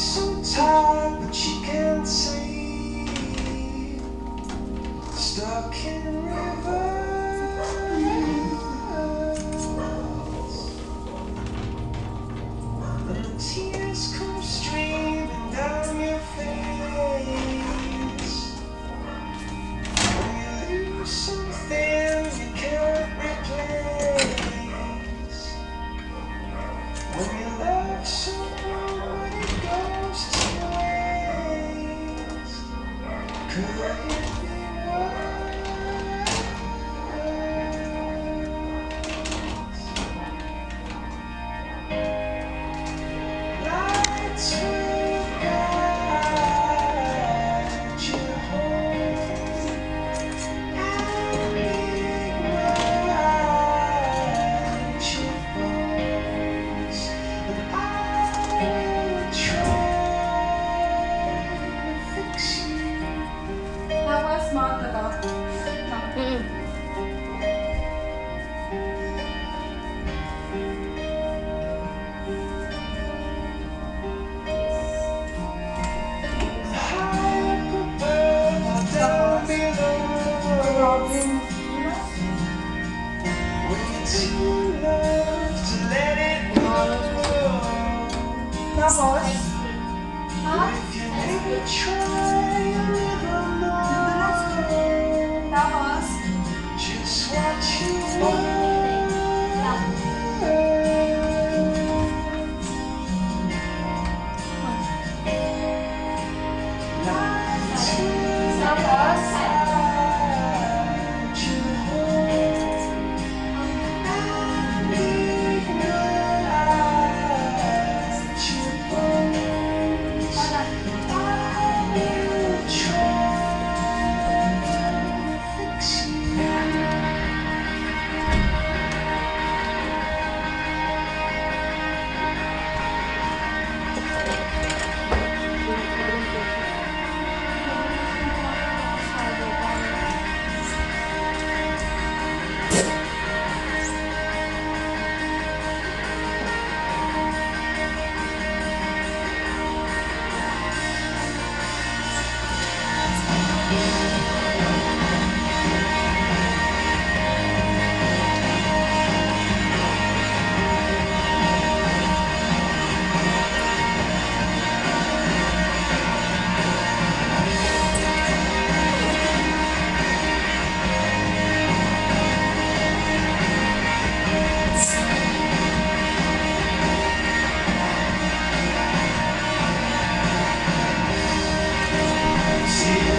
It's tired, but she can't sleep. Stuck in river. The tears come streaming down your face. When you lose something you can't replace. When you love something. chuva. true.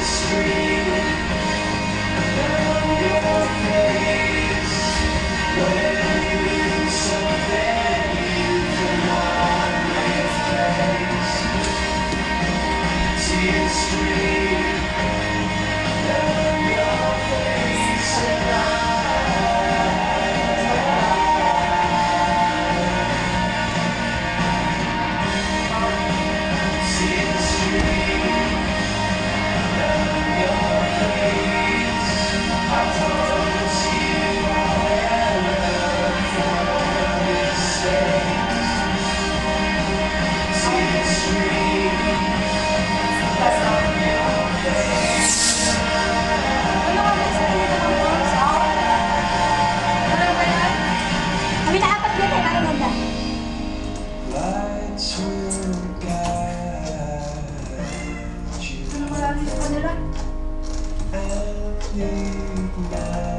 street. sleep now.